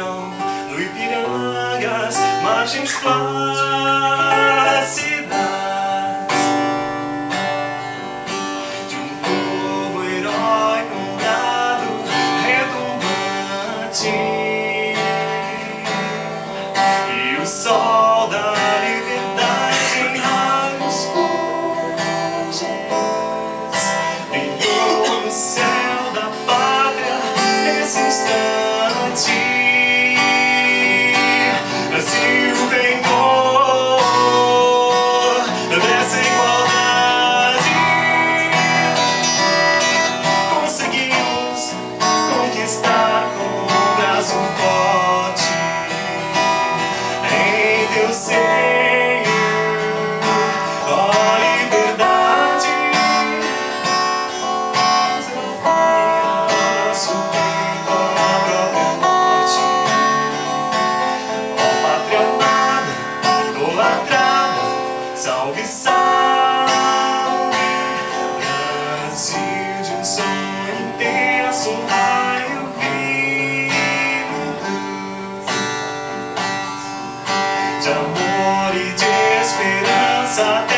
verão no Ipirangas, margens plácidas. De um povo herói dado retumbante. E o sol da de amor e de esperança.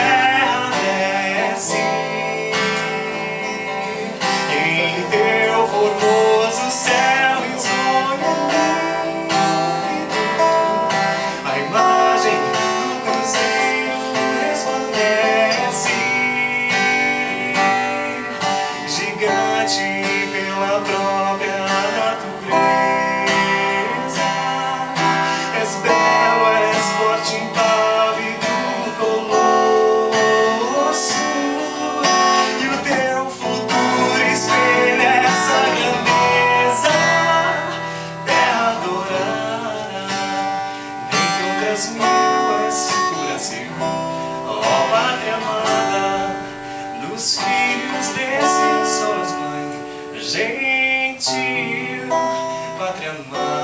Brasil, é santo Brasil, ó oh, pátria amada, dos filhos desses sois mãe, gentil, pátria amada.